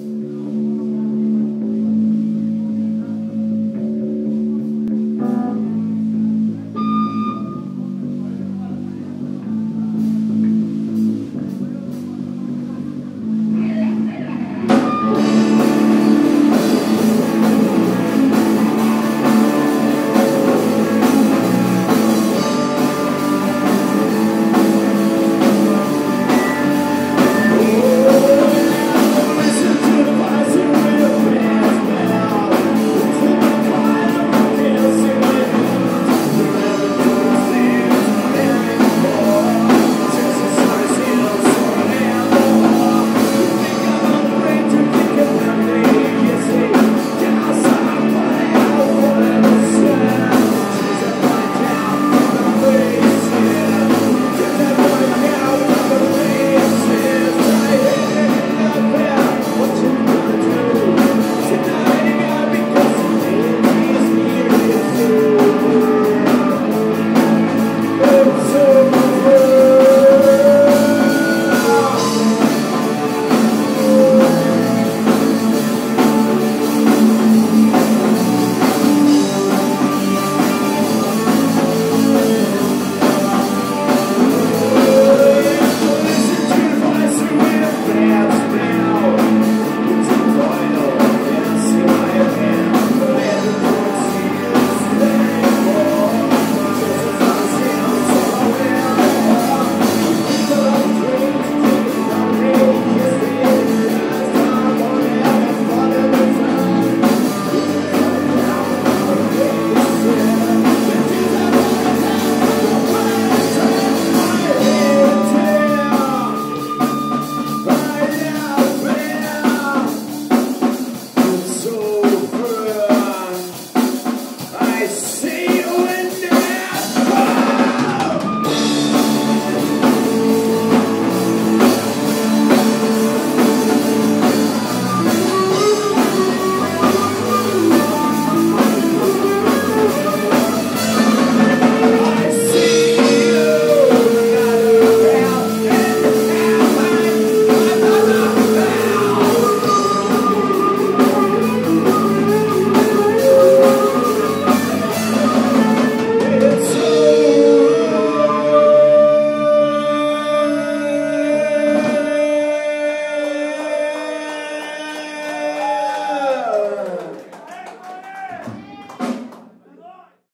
Bye.